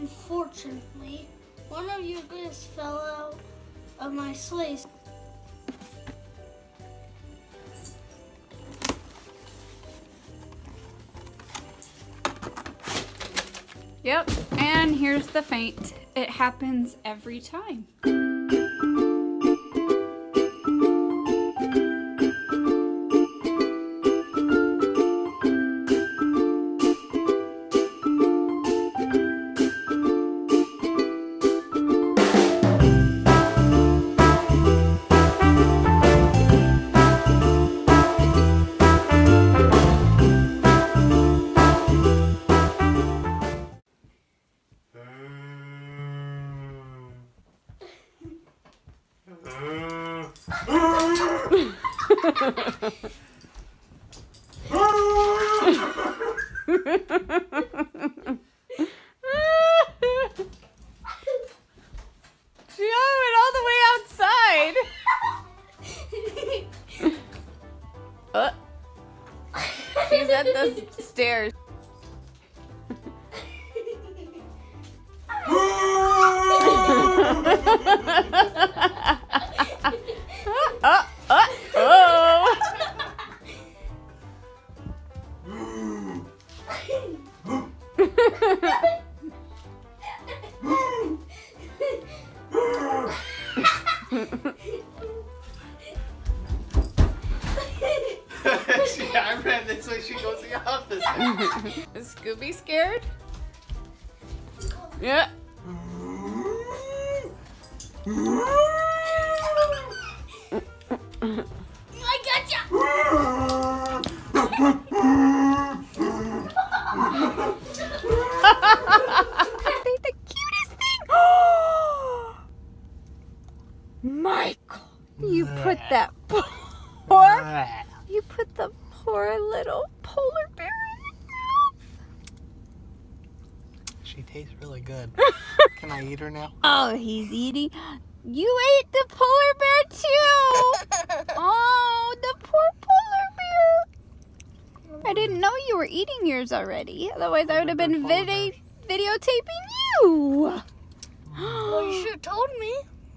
Unfortunately, one of your goods fell out of my sleigh. Yep, and here's the faint. It happens every time. Uh, she's at the stairs. I read this way she goes the opposite. Is Scooba scared? Yeah. Poor little polar bear in She tastes really good. Can I eat her now? Oh, he's eating. You ate the polar bear too. oh, the poor polar bear. I didn't know you were eating yours already. Otherwise, I would have been video- videotaping you. Well, you should have told me.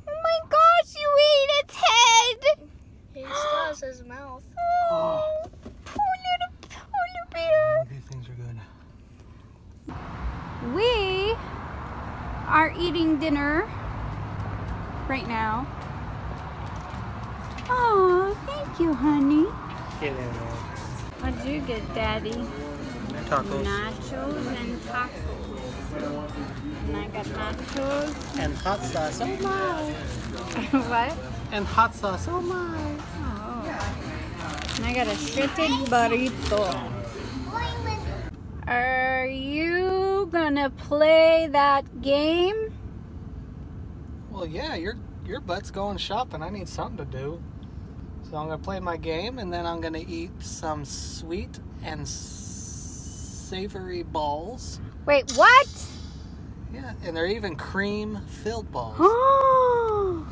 Oh my gosh, you ate its head. He still has his mouth. Oh, poor little polar bear. These things are good. We are eating dinner right now. Oh, thank you, honey. There. What'd you get, Daddy? Tacos. Nachos and tacos. And I got nachos. And hot sauce. Oh my. what? And hot sauce. Oh my. Oh. And I got a shredded burrito. Are you gonna play that game? Well, yeah, your your butt's going shopping. I need something to do. So I'm gonna play my game, and then I'm gonna eat some sweet and savory balls. Wait, what? Yeah, and they're even cream-filled balls. Oh.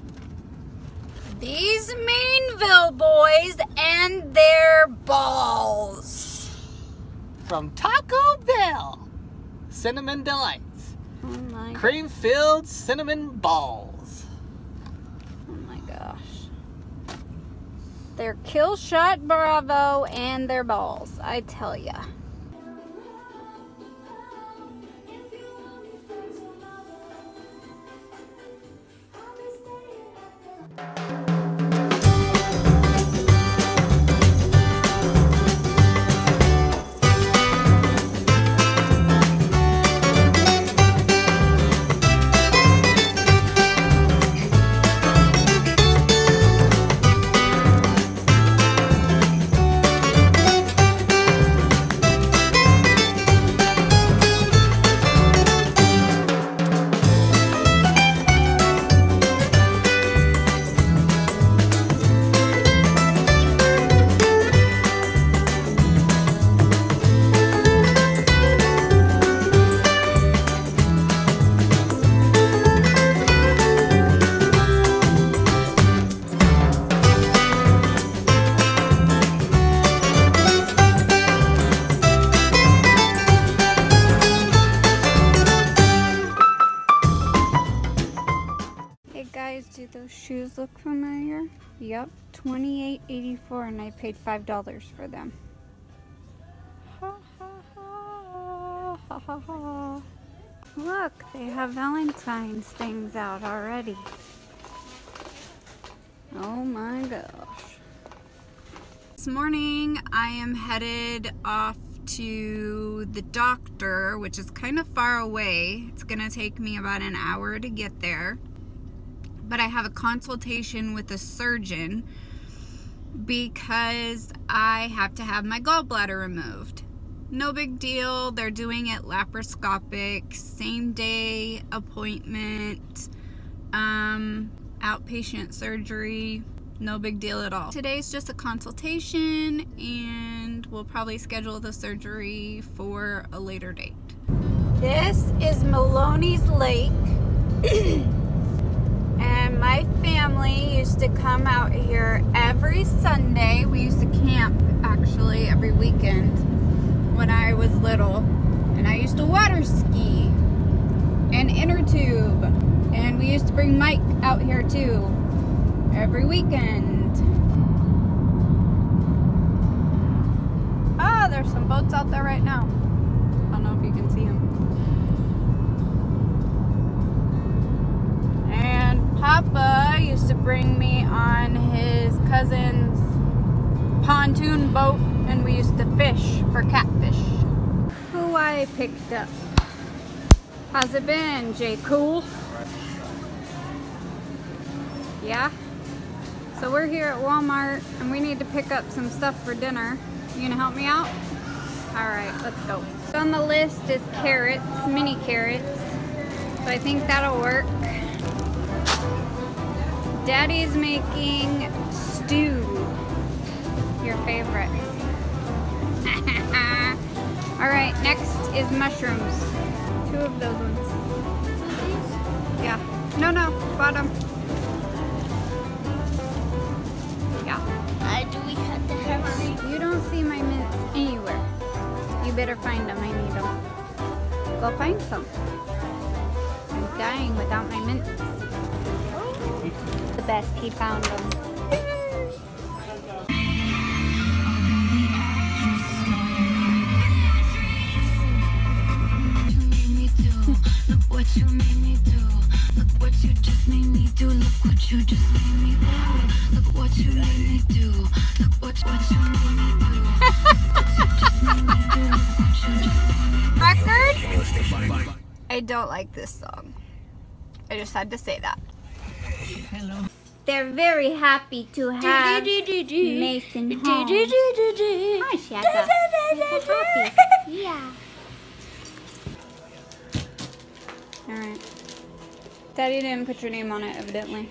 These Mainville boys and their balls. From Taco Bell, cinnamon delights, Oh my, cream-filled cinnamon balls. oh my gosh. They're kill shot bravo and their balls, I tell ya. Guys, do those shoes look familiar? Yep, twenty-eight eighty-four, and I paid five dollars for them. Ha ha ha. Look, they have Valentine's things out already. Oh my gosh. This morning I am headed off to the doctor, which is kind of far away. It's gonna take me about an hour to get there. But I have a consultation with a surgeon because I have to have my gallbladder removed. No big deal. They're doing it laparoscopic, same day appointment, um, outpatient surgery. No big deal at all. Today's just a consultation and we'll probably schedule the surgery for a later date. This is Maloney's Lake. my family used to come out here every Sunday. We used to camp actually every weekend when I was little. And I used to water ski and inner tube. And we used to bring Mike out here too every weekend. Ah, oh, there's some boats out there right now. Pontoon boat and we used to fish for catfish. Who I picked up. How's it been, Jay Cool? Yeah? So we're here at Walmart and we need to pick up some stuff for dinner. You gonna help me out? All right, let's go. On the list is carrots, mini carrots. So I think that'll work. Daddy's making stew. Your favorite. All right, next is mushrooms. Two of those ones. Yeah. No, no, bottom. Yeah. Uh, do we have to have You don't see my mints anywhere. You better find them. I need them. Go find some. I'm dying without my mints. The best. He found them. I don't like this song. I just had to say that. They're very happy to have Mason home. Hi, Shaggy. They're happy. Yeah. Alright. Daddy didn't put your name on it, evidently.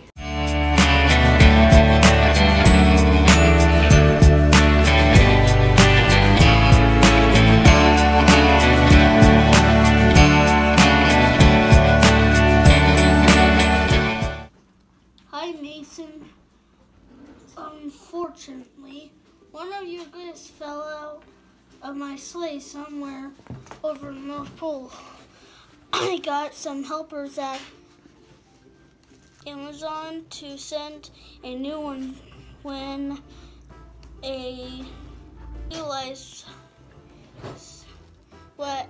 Hi, Mason. Unfortunately, one of your goods fell out of my sleigh somewhere over the North Pole. I got some helpers at Amazon to send a new one when I realized what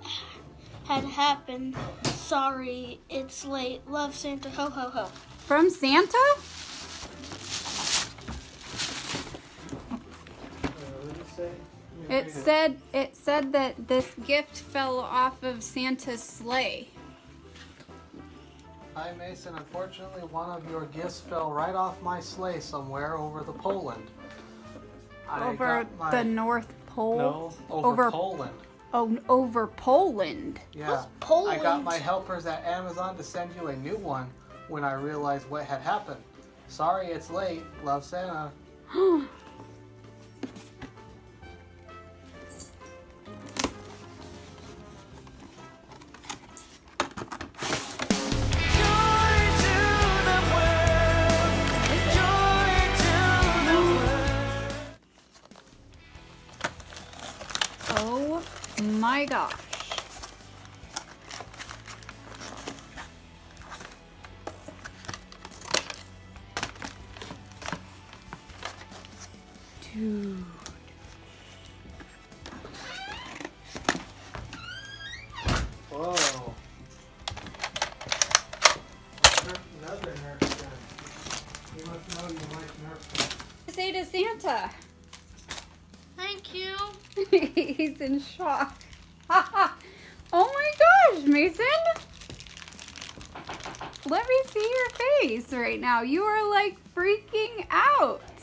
had happened. Sorry, it's late. Love Santa. Ho ho ho. From Santa? It said it said that this gift fell off of Santa's sleigh. Hi Mason, unfortunately one of your gifts fell right off my sleigh somewhere over the Poland. I Over my- the North Pole. No, over, over- Poland. Oh, over Poland. Yeah. What's Poland? I got my helpers at Amazon to send you a new one when I realized what had happened. Sorry it's late. Love Santa. Must know. Say to Santa. Thank you. He's in shock. oh my gosh, Mason. Let me see your face right now. You are like freaking out.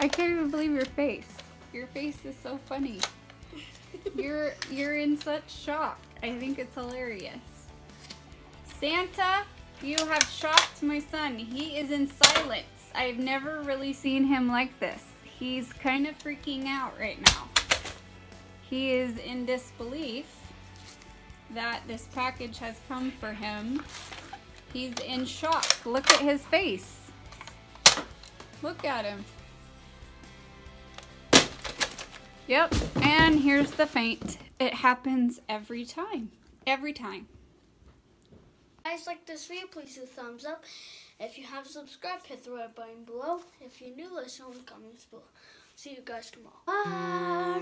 I can't even believe your face. Your face is so funny. You're you're in such shock. I think it's hilarious. Santa, you have shocked my son. He is in silence. I've never really seen him like this. He's kind of freaking out right now. He is in disbelief that this package has come for him. He's in shock. Look at his face. Look at him. Yep, and here's the faint. It happens every time. Every time. guys like this video, please do thumbs up. If you have subscribed, hit the red button below. If you're new, let us know in the comments below. See you guys tomorrow. Bye.